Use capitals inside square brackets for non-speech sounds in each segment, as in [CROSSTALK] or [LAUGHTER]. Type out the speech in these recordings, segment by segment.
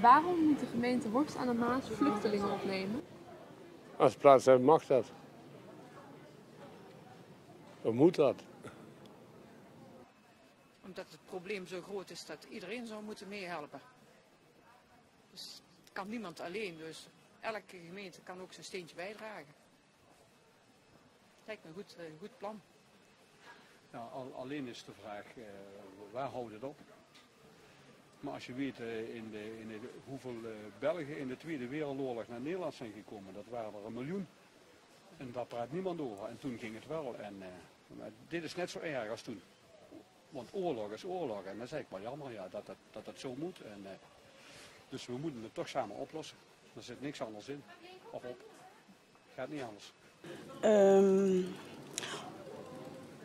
Waarom moet de gemeente Horst aan de Maas vluchtelingen opnemen? Als het plaats heeft, mag dat. Dan moet dat. Omdat het probleem zo groot is dat iedereen zou moeten meehelpen. Dus het kan niemand alleen, dus elke gemeente kan ook zijn steentje bijdragen. Lijkt een goed, een goed plan. Ja, al- alleen is de vraag, eh, waar houdt het op? Maar als je weet eh, in de, in de, hoeveel eh, Belgen in de Tweede Wereldoorlog naar Nederland zijn gekomen, dat waren er een miljoen. En daar praat niemand over. En toen ging het wel. En eh, maar dit is net zo erg als toen. Want oorlog is oorlog. En dat is eigenlijk wel jammer ja, dat, dat, dat zo moet. En, eh, dus we moeten het toch samen oplossen. Er zit niks anders in. Of op. Gaat niet anders. Ehm,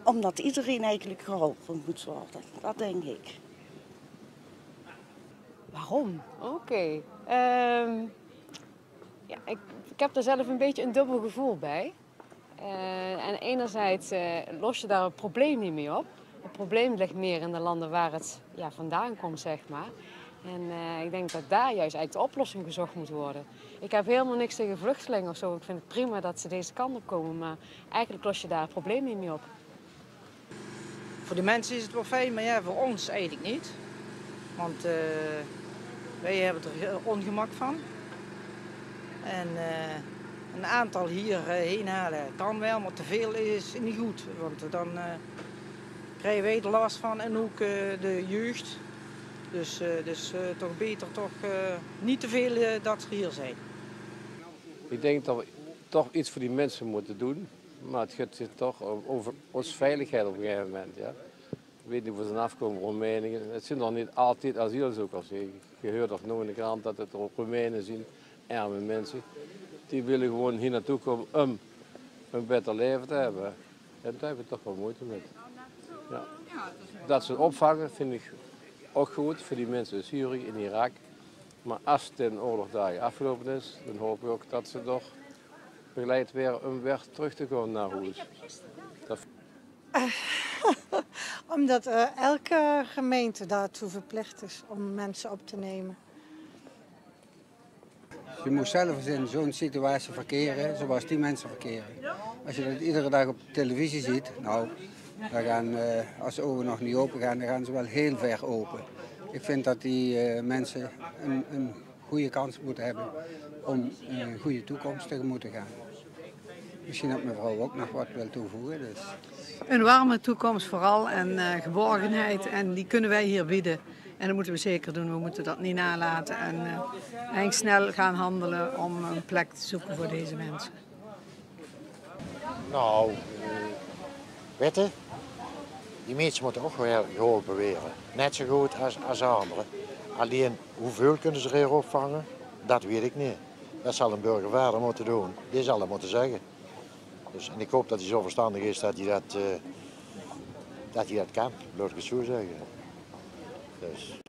omdat iedereen eigenlijk geholpen moet worden. Dat denk ik. Waarom? Oké. Ehm, ja, ik, ik heb er zelf een beetje een dubbel gevoel bij. Eh, en enerzijds eh, los je daar het probleem niet mee op. Het probleem ligt meer in de landen waar het ja, vandaan komt, zeg maar. En eh, ik denk dat daar juist eigenlijk de oplossing gezocht moet worden. Ik heb helemaal niks tegen vluchtelingen of zo. Ik vind het prima dat ze deze kant op komen. Maar eigenlijk los je daar het probleem niet op. Voor de mensen is het wel fijn, maar ja, voor ons eigenlijk niet. Want eh, wij hebben er ongemak van. En eh, een aantal hier heen halen kan wel, maar te veel is niet goed. Want dan krijgen wij er last van en ook de jeugd. Dus, eh, dus eh, toch beter toch eh, niet te veel dat ze hier zijn. Ik denk dat we toch iets voor die mensen moeten doen. Maar het gaat toch over onze veiligheid op een gegeven moment. Ja. Ik weet niet hoe ze afkomen, Roemenen. Het zijn nog niet altijd asielzoekers. Je hoort toch nog in de krant dat het Roemenen zijn, arme mensen. Die willen gewoon hier naartoe komen om een beter leven te hebben. En daar hebben we toch wel moeite mee. Ja. Dat ze opvangen vind ik ook goed voor die mensen in Syrië, in Irak. Maar als de oorlog daar afgelopen is, dan hoop ik ook dat ze toch begeleid weer om weer terug te komen naar huis. Dat [LAUGHS] Omdat eh, elke gemeente daartoe verplicht is om mensen op te nemen. Je moet zelf eens in zo'n situatie verkeren zoals die mensen verkeren. Als je dat iedere dag op televisie ziet, nou, dan gaan, eh, als de ogen nog niet open gaan, dan gaan ze wel heel ver open. Ik vind dat die eh, mensen een, een goede kans moeten hebben om een goede toekomst tegemoet te gaan. Misschien dat mevrouw ook nog wat wil toevoegen. Dus. Een warme toekomst vooral en eh, geborgenheid. En die kunnen wij hier bieden. En dat moeten we zeker doen. We moeten dat niet nalaten. En eh, eigenlijk snel gaan handelen om een plek te zoeken voor deze mensen. Nou, je, die mensen moeten ook wel geholpen worden. Net zo goed als, als anderen. Alleen hoeveel kunnen ze er opvangen, dat weet ik niet. Dat zal een burgervader moeten doen. Die zal dat moeten zeggen. Dus, en ik hoop dat hij zo verstandig is dat hij dat, eh, dat, hij dat kan, laat ik het zo zeggen. Dus.